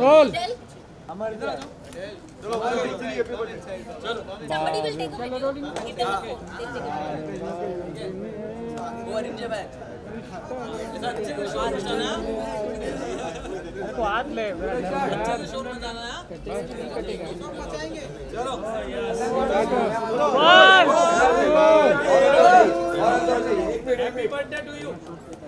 Role Somebody will take a video. Give them a phone. They'll take a तो हाथ ले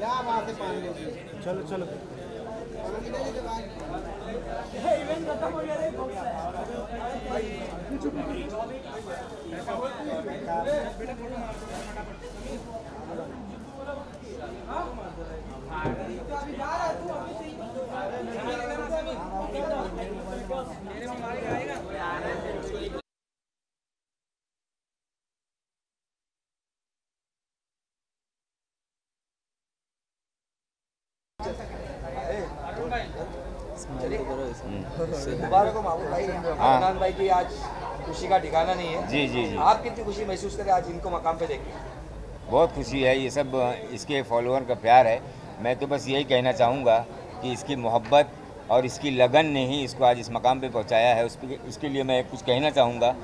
एनटीआर तक चलो चलो। मुबारक हो मामू आप कितनी खुशी महसूस करें बहुत खुशी है, ये सब, इसके फॉलोअर का प्यार है। मैं तो बस यही कहना चाहूँगा कि इसकी मोहब्बत और इसकी लगन ने ही इसको आज इस मकाम पे पहुँचाया है। उस उसके लिए मैं कुछ कहना चाहूँगा।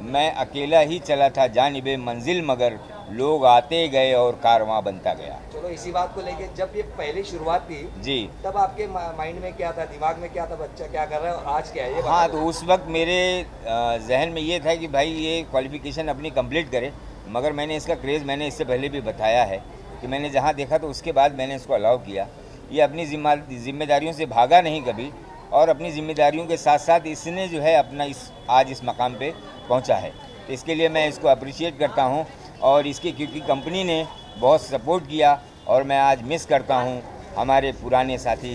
मैं अकेला ही चला था जानिबे मंजिल मगर लोग आते गए और कारवां बनता गया। चलो इसी बात को लेके जब ये पहली शुरुआत थी जी। तब आपके माइंड में क्या था दिमाग में क्या था बच्चा क्या कर रहा है और आज क्या है? ये हाँ तो उस वक्त मेरे जहन में ये था कि भाई ये क्वालिफिकेशन अपनी कंप्लीट करे मगर मैंने इसका क्रेज़ मैंने इससे पहले भी बताया है कि मैंने जहाँ देखा तो उसके बाद मैंने इसको अलाउ किया। ये अपनी जिम्मेदारियों से भागा नहीं कभी और अपनी जिम्मेदारियों के साथ साथ इसने जो है अपना इस आज इस मकाम पे पहुँचा है। तो इसके लिए मैं इसको अप्रिशिएट करता हूँ और इसकी क्योंकि कंपनी ने बहुत सपोर्ट किया और मैं आज मिस करता हूँ हमारे पुराने साथी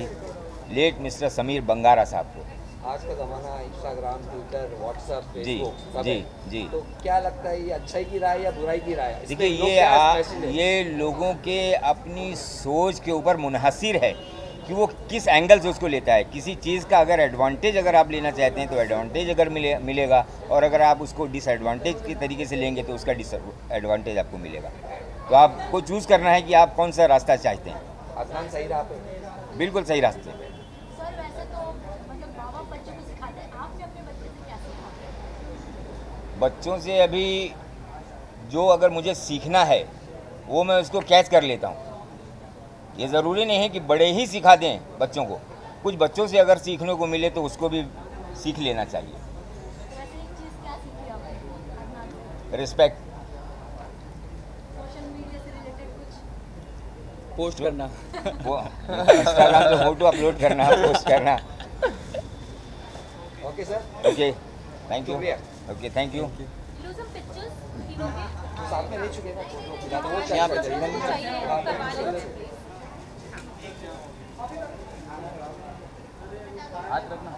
लेट मिस्टर समीर बंगारा साहब को। आज का जमाना इंस्टाग्राम ट्विटर व्हाट्सएप जी, फेसबुक जी, जी। तो क्या लगता है ये अच्छाई की राय या बुराई की राय? देखिए ये आ, ये लोगों के अपनी सोच के ऊपर मुनहसर है। कि वो किस एंगल से उसको लेता है। किसी चीज़ का अगर एडवांटेज अगर आप लेना चाहते हैं तो एडवांटेज अगर मिले मिलेगा। और अगर आप उसको डिसएडवांटेज के तरीके से लेंगे तो उसका डिसएडवांटेज आपको मिलेगा। तो आपको चूज़ करना है कि आप कौन सा रास्ता चाहते हैं। अदनान सही रहा पे। बिल्कुल सही रास्ते पे। सर वैसे तो मतलब माँ बाप बच्चों को सिखाते हैं। आपने अपने बच्चे से क्या सीखा बच्चों से अभी जो अगर मुझे सीखना है वो मैं उसको कैच कर लेता हूँ। ये ज़रूरी नहीं है कि बड़े ही सिखा दें बच्चों को कुछ बच्चों से अगर सीखने को मिले तो उसको भी सीख लेना चाहिए तो रिस्पेक्ट सोशल मीडिया से रिलेटेड कुछ पोस्ट करना वो इंस्टाग्राम पे फ़ोटो अपलोड करना पोस्ट करना okay sir okay thank you okay thank you low some pictures तीनों के तो साथ में ले चुके हैं ना जो फ़िलहाल वो यहाँ पे चाहिए जो चाहिए वो करवा लीजिए हाथ रखना।